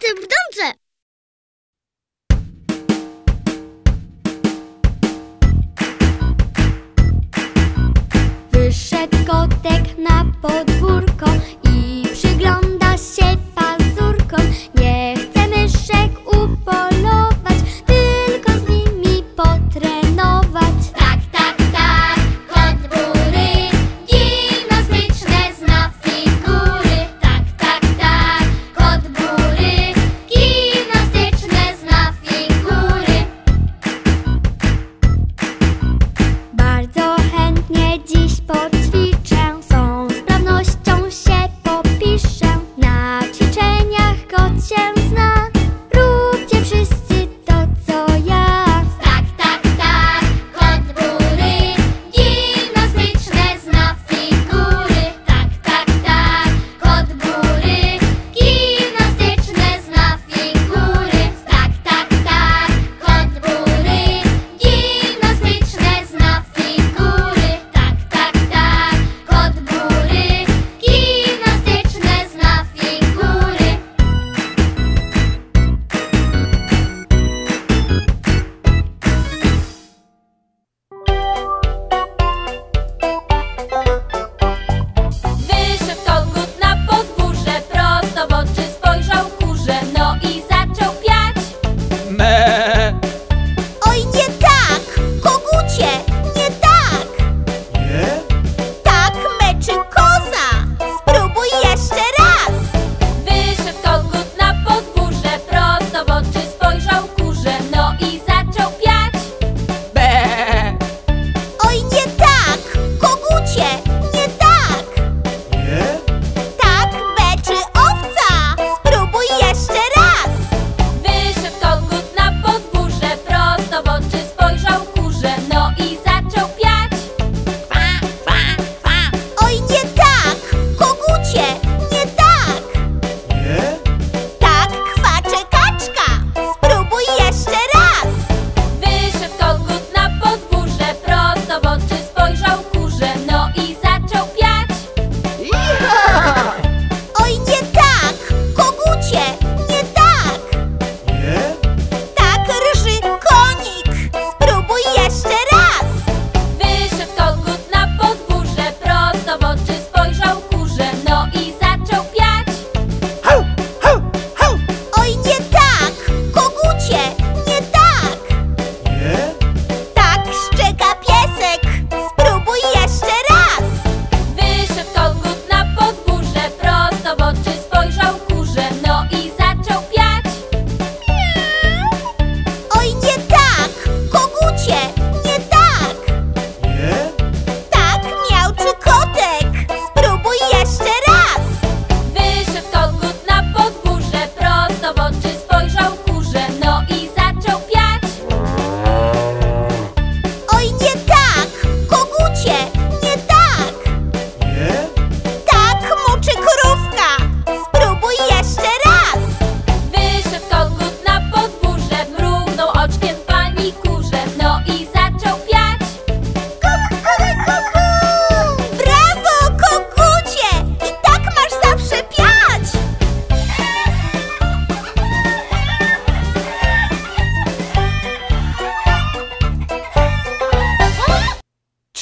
Brące! Wyszedł kotek na podwórko i przyglądał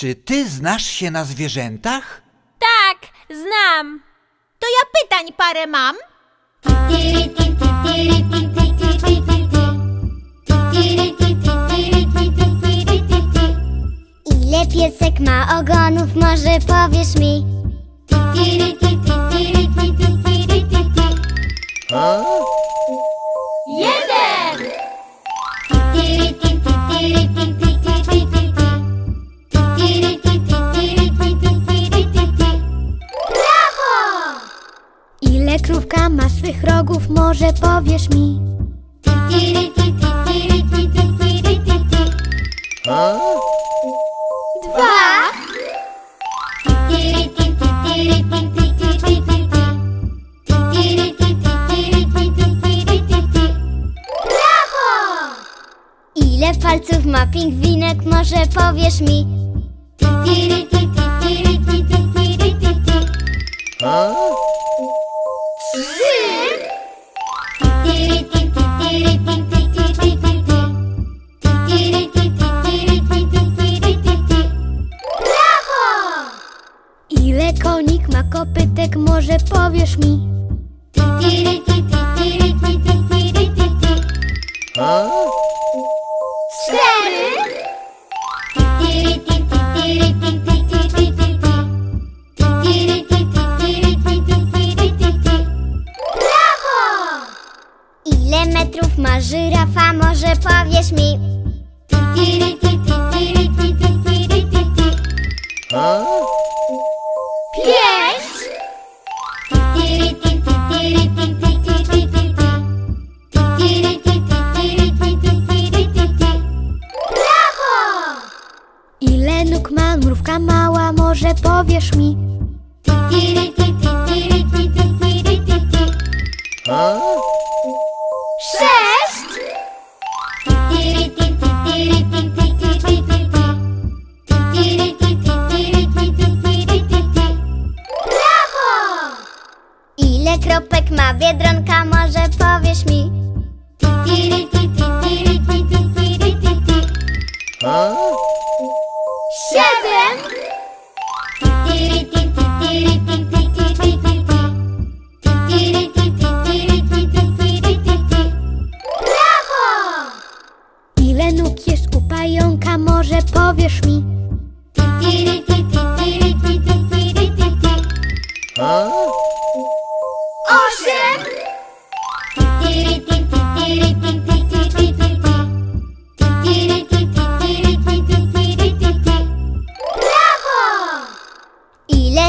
czy ty znasz się na zwierzętach? Tak, znam. To ja pytań parę mam. Ile piesek ma ogonów, może powiesz mi? Ile krówka ma swych rogów, może powiesz mi? Dwa. Brawo! Ile palców ma pingwinek, może powiesz mi? Huh? Marek, może powiesz mi? Ti, ti, ti, ti, ti, ti, ti, ti, ti, ti. Uwierz mi,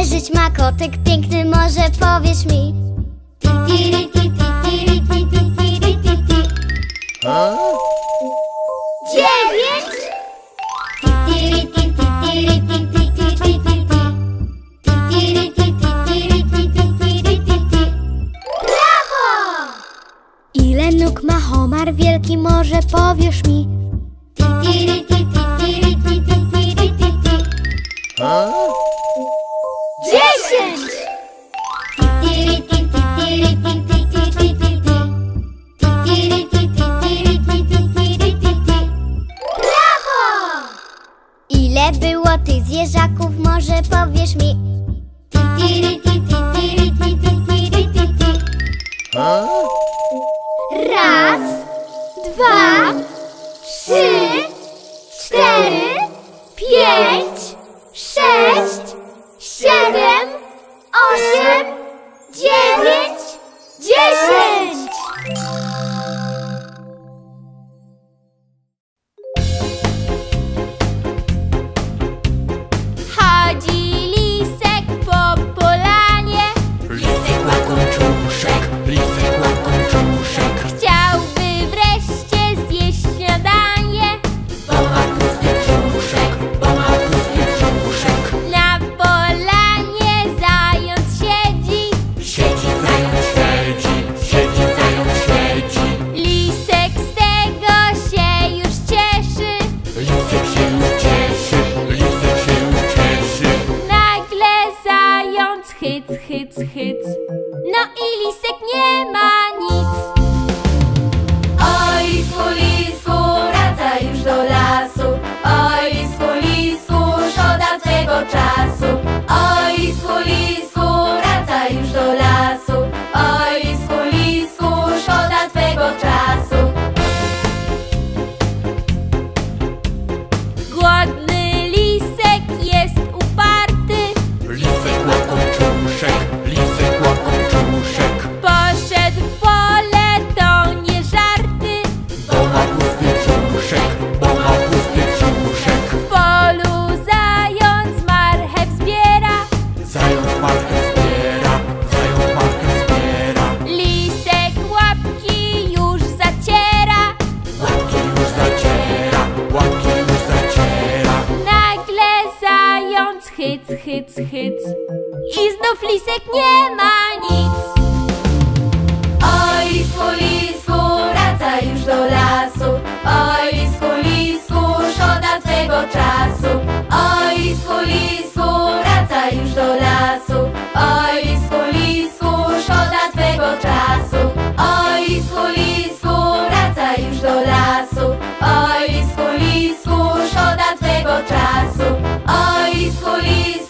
żyć ma kotek piękny, może powiesz mi? Dziewięć! Brawo! Ile nóg ma homar wielki, może powiesz mi? Huh? czasu. Oj, lisku, lisku, już do lasu. Oj, lisku, lisku, szkoda twego czasu. Oj, lisku, lisku, już do lasu. Oj, lisku, lisku, szkoda twego czasu. Oj, lisku, lisku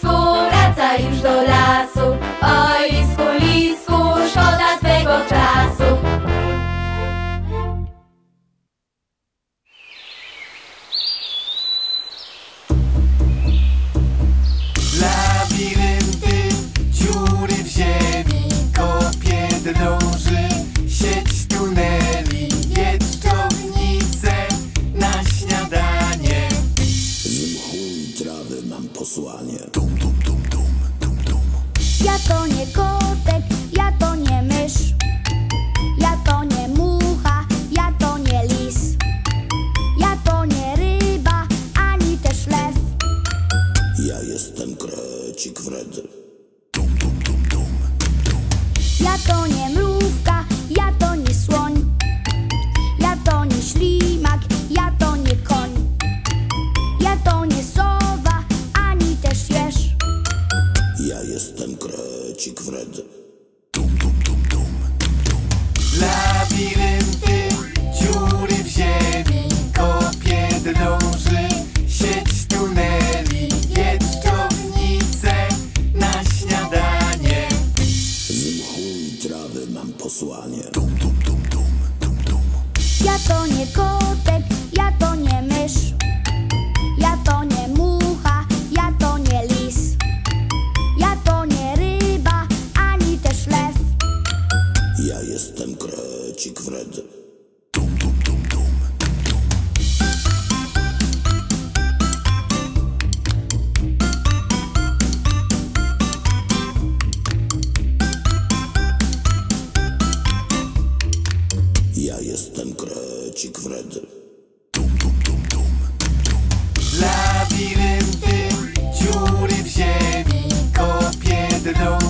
przesłanie. Dum, dum, dum, dum, dum, dum. Ja to nie kotek, ja to nie mysz. Ja to nie mucha, ja to nie lis. Ja to nie ryba, ani też lew. Ja jestem krecik wredny. Dum, dum, dum, dum, dum, dum. Ja to nie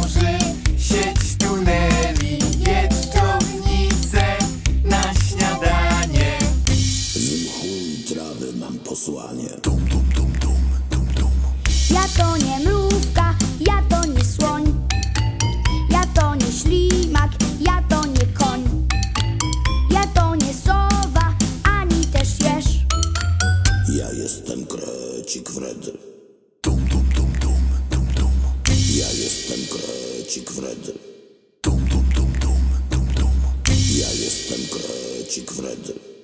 drąży, sieć tuneli, jedz czownice na śniadanie. Z mchu i trawy mam posłanie. Dum, dum, dum, dum, dum, dum. Ja to nie mrówka, ja to nie słoń. Ja to nie ślimak, ja to nie koń. Ja to nie sowa, ani też jeż. Ja jestem krecik Fred. Ja jestem krecik Fred. Dum, dum, dum, dum, dum, dum. Ja jestem krecik Fred.